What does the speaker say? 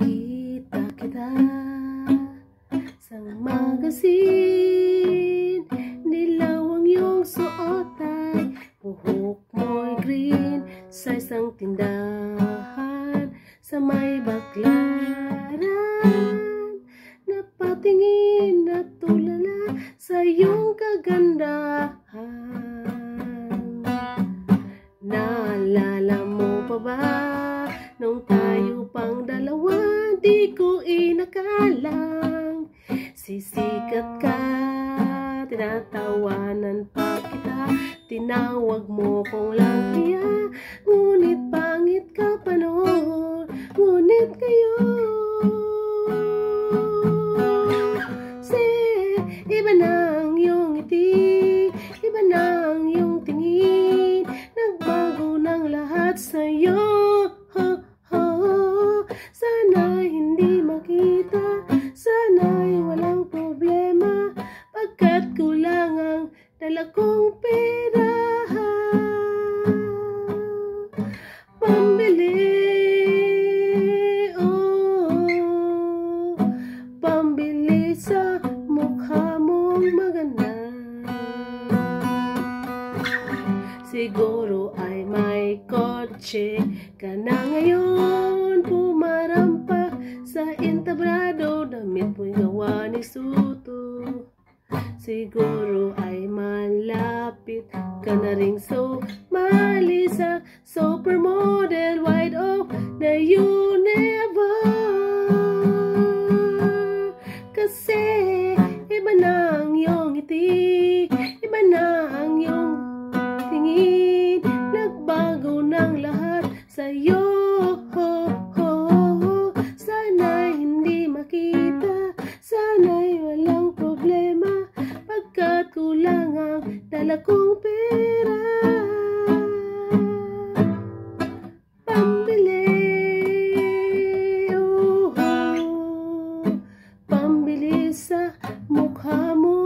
Nakita kita sa magasin Nilaw ang iyong suot ay buhok mo'y green Sa isang tindahan sa may baklaran. Napatingin at tulala sa iyong kagandahan. Naalala mo pa ba Nung tayo pang dalawa Di ko inakalang Sisikat ka. Tinatawanan pa kita Tinawag mo kong langya Ngunit kong pera Pambili oh, Pambili sa mukha mong maganda. Siguro ay may kotse ka na ngayon. Pumarampa sa entablado Damit mo'y gawa ni Suto. Siguro ay ka na rin So mali sa supermodel Wide off na you never. Kasi iba na ang iyong ngiti Iba na ang iyong tingin. Nagbago ng lahat sa'yo. Sana'y hindi makita Sana'y walang problema. Pagkat kulang ang dala kong sa mukha mo.